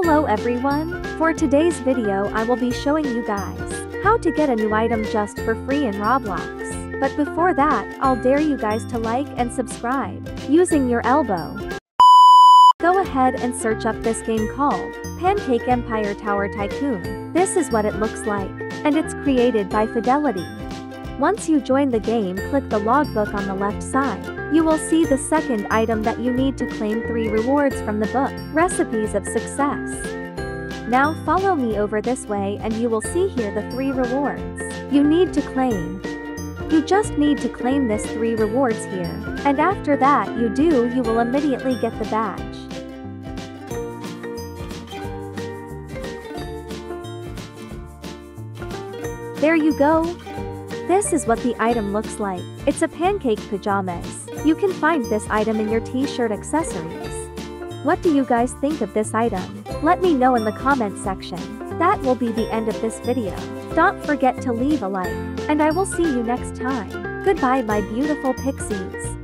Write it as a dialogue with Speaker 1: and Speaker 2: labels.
Speaker 1: Hello everyone! For today's video I will be showing you guys how to get a new item just for free in Roblox. But before that, I'll dare you guys to like and subscribe using your elbow. Go ahead and search up this game called Pancake Empire Tower Tycoon. This is what it looks like, and it's created by Fidelity. Once you join the game click the logbook on the left side. You will see the second item that you need to claim 3 rewards from the book, Recipes of Success. Now follow me over this way and you will see here the 3 rewards you need to claim. You just need to claim this 3 rewards here, and after that you do you will immediately get the badge. There you go, this is what the item looks like. It's a pancake pajamas. You can find this item in your t-shirt accessories. What do you guys think of this item? Let me know in the comment section. That will be the end of this video. Don't forget to leave a like, and I will see you next time. Goodbye my beautiful pixies.